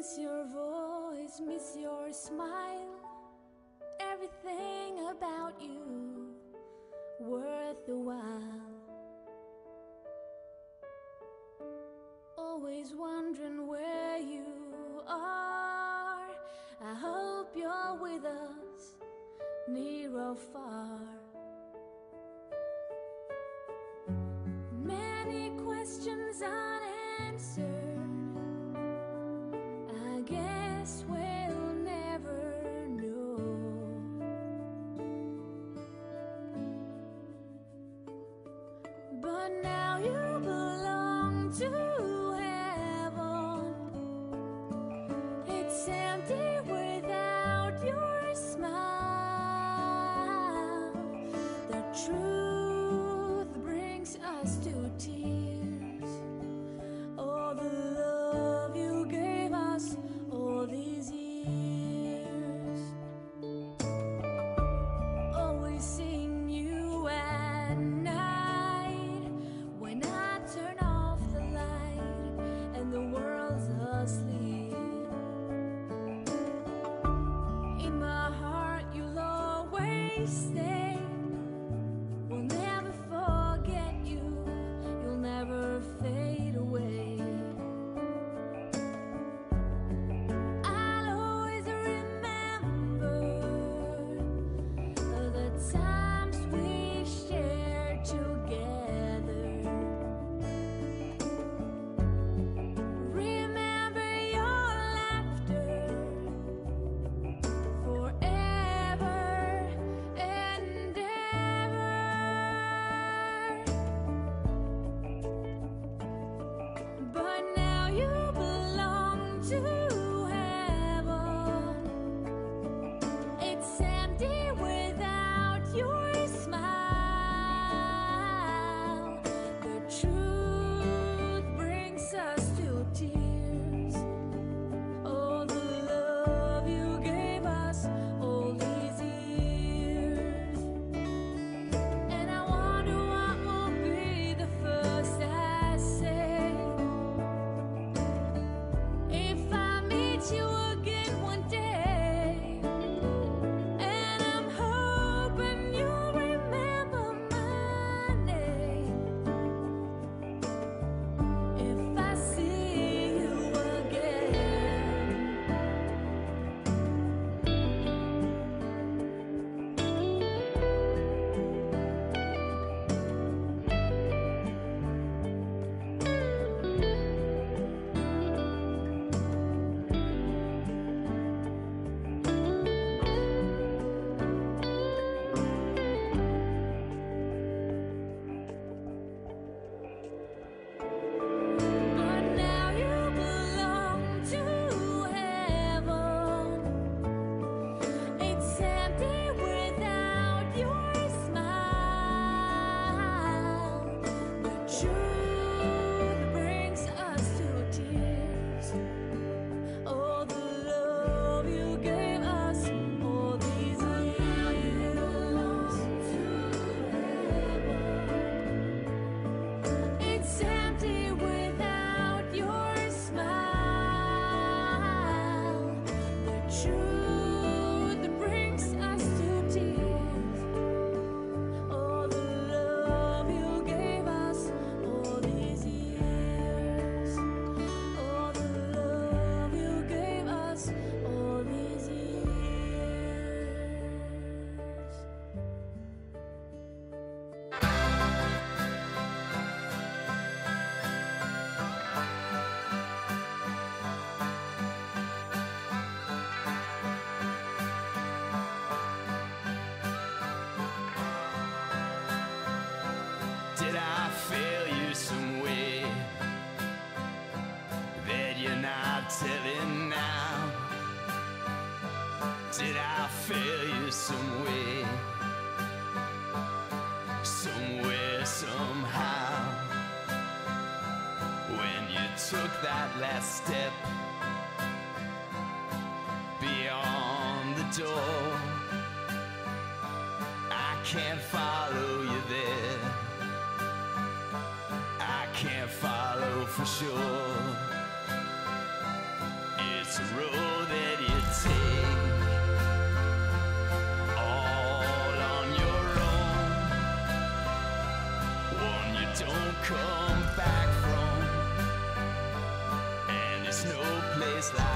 Miss your voice, miss your smile, everything about you worth the while. Always wondering where you are. I hope you're with us, near or far. Many questions I we'll never know. But now you belong to heaven. It's empty. telling now. Did I fail you somewhere. Somewhere, somehow. When you took that last step beyond the door, I can't follow you there. I can't follow for sure the road that you take all on your own, one you don't come back from, and there's no place like.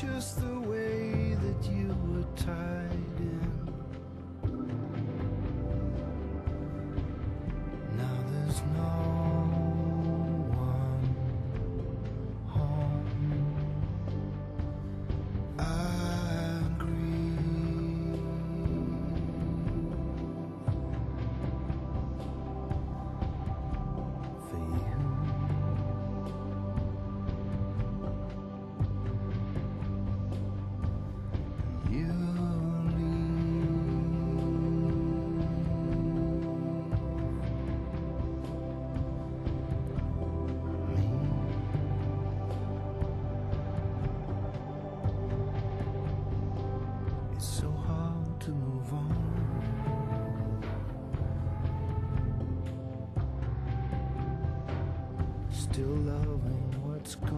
just the way that you were tied. let's go.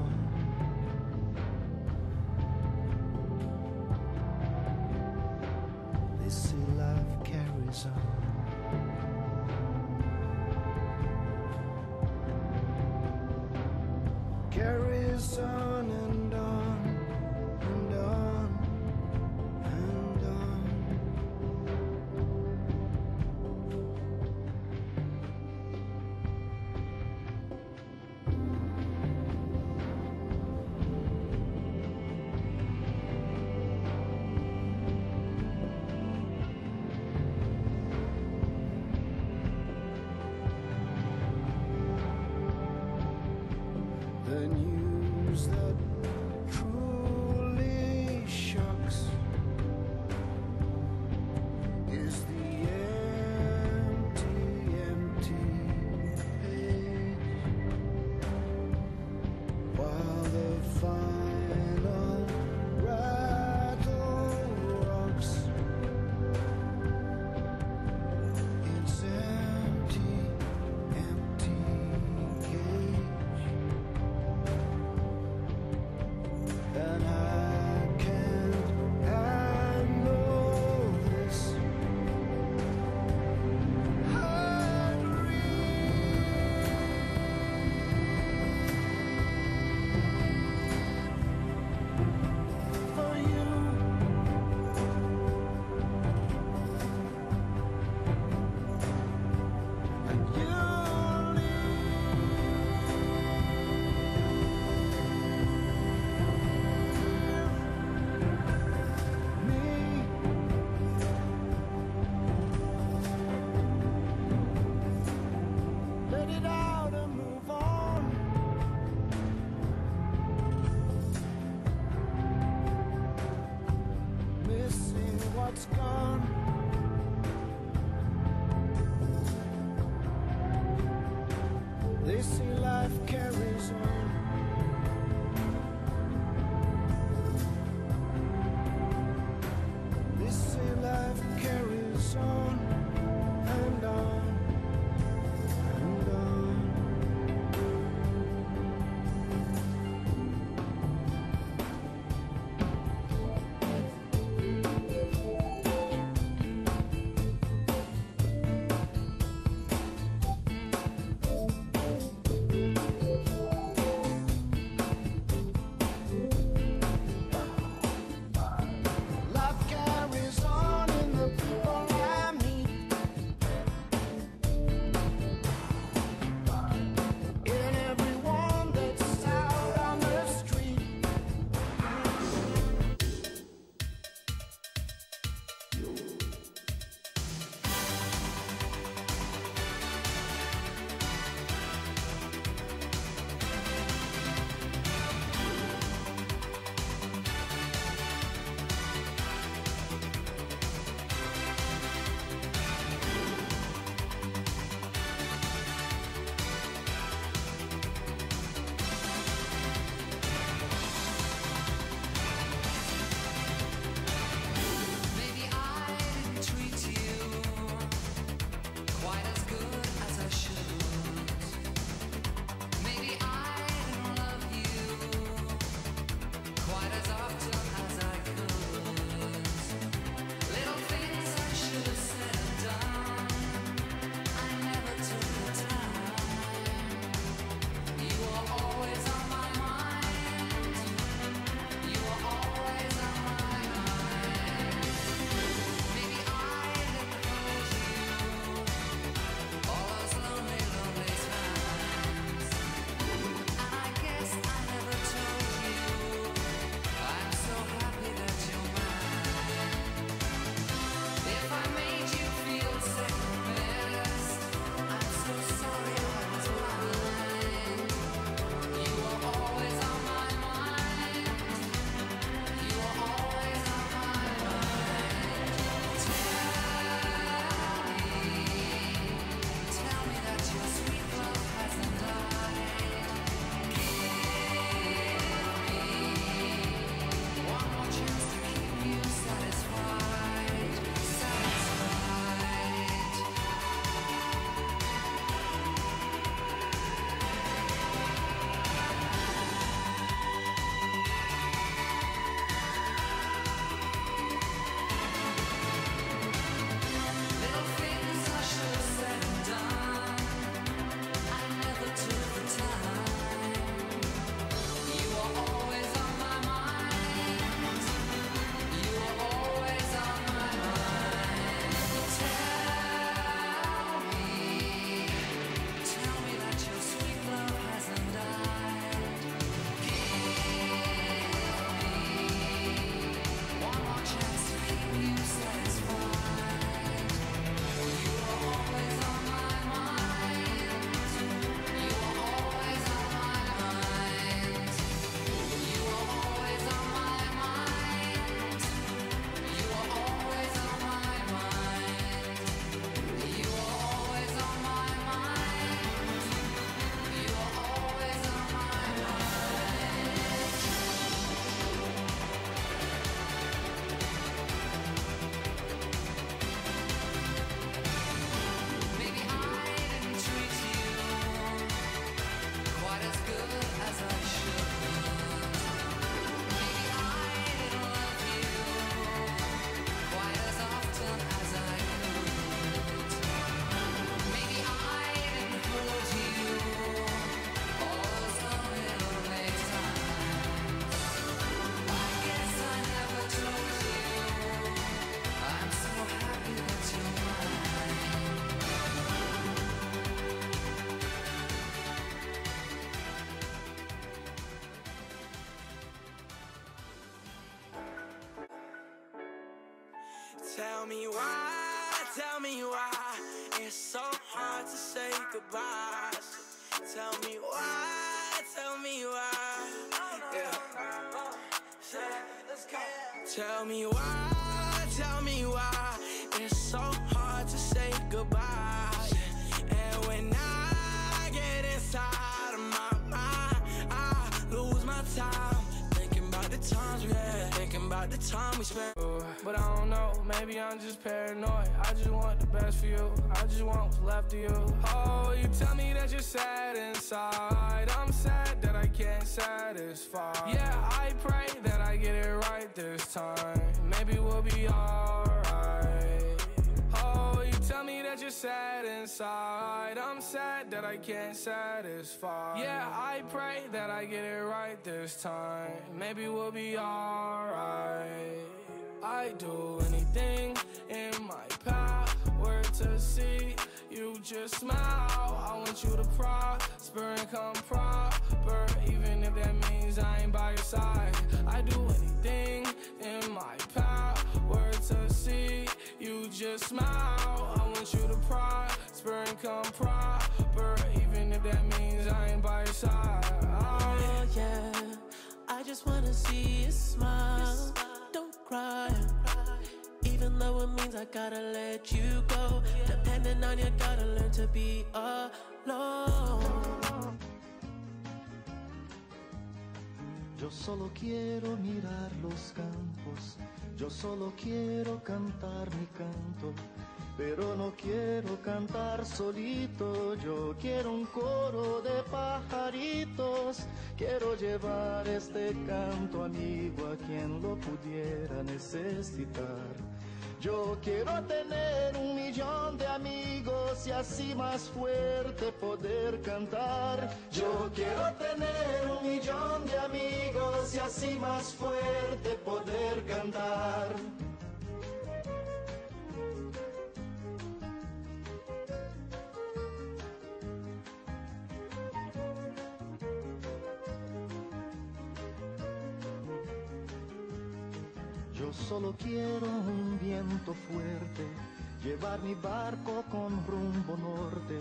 Goodbye. Tell me why, tell me why. Yeah. Tell me why, tell me why it's so hard to say goodbye. And when I get inside of my mind, I lose my time thinking about the times we had, thinking about the time we spent. But I don't know, maybe I'm just paranoid. I just want the best for you. I just want what's left of you. Oh, you tell me that you're sad inside. I'm sad that I can't satisfy. Yeah, I pray that I get it right this time. Maybe we'll be alright. Oh, you tell me that you're sad inside. I'm sad that I can't satisfy. Yeah, I pray that I get it right this time. Maybe we'll be alright. I do anything in my power to see you just smile. I want you to prosper and come proper, even if that means I ain't by your side. I do anything in my power to see you just smile. I want you to prosper and come proper, even if that means I ain't by your side. Oh yeah, I just wanna see you smile. Even though it means I gotta let you go. Depending on you, gotta learn to be alone. Yo solo quiero mirar los campos, yo solo quiero cantar mi canto, pero no quiero cantar solito, yo quiero un coro de pajaritos, quiero llevar este canto amigo a quien lo pudiera necesitar. Yo quiero tener un millón de amigos y así más fuerte poder cantar. Yo quiero tener un millón de amigos y así más fuerte poder cantar. Solo quiero un viento fuerte, llevar mi barco con rumbo norte.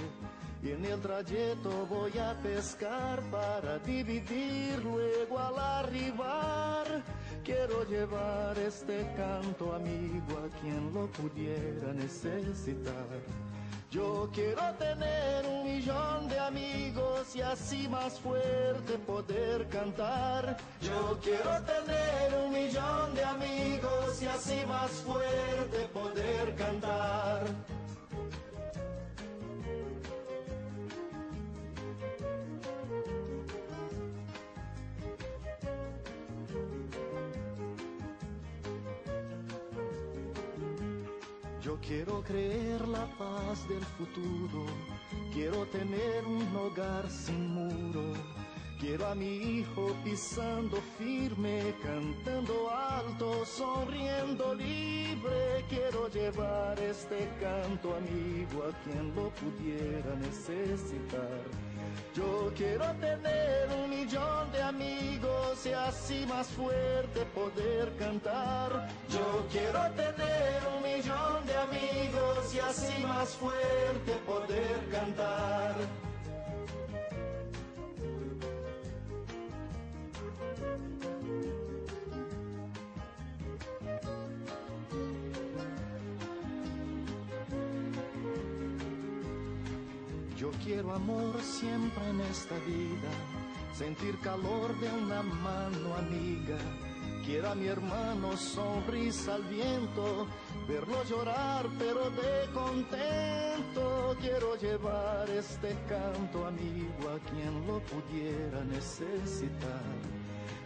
Y en el trayecto voy a pescar para dividir luego al arribar. Quiero llevar este canto amigo a quien lo pudiera necesitar. Yo quiero tener un millón de amigos y así más fuerte poder cantar. Yo quiero tener un millón de amigos y así más fuerte poder cantar. Quiero creer la paz del futuro, quiero tener un hogar sin muro, quiero a mi hijo pisando firme, cantando alto, sonriendo libre, quiero llevar este canto amigo a quien lo pudiera necesitar. Yo quiero tener un millón de amigos y así más fuerte poder cantar. Yo quiero tener un millón de amigos y así más fuerte poder cantar. Yo quiero amor siempre en esta vida, sentir calor de una mano amiga. Quiero mi hermano sonrisa al viento, verlo llorar pero de contento. Quiero llevar este canto amigo a quien lo pudiera necesitar.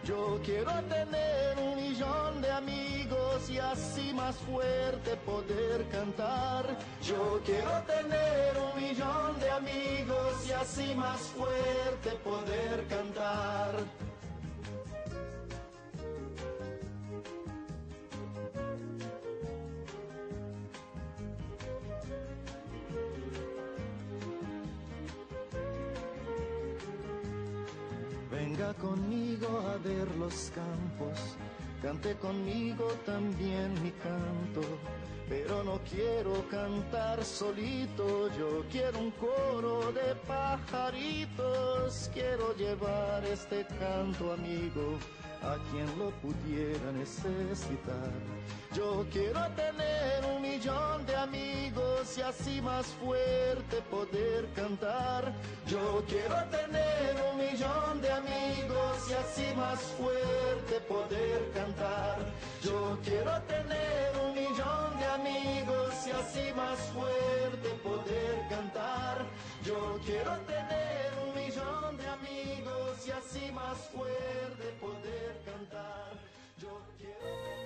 Yo quiero tener un millón de amigos y así más fuerte poder cantar. Yo quiero tener un millón de amigos y así más fuerte poder cantar. Venga conmigo a ver los campos, cante conmigo también mi canto. pero no quiero cantar solito, yo quiero un coro de pajaritos, quiero llevar este canto amigo a quien lo pudiera necesitar. Yo quiero tener un millón de amigos y así más fuerte poder cantar. Yo quiero tener un millón de amigos y así más fuerte poder cantar. Yo quiero tener un millón de amigos y así más fuerte poder cantar. Yo quiero tener un millón de amigos y así más fuerte poder cantar. Yo quiero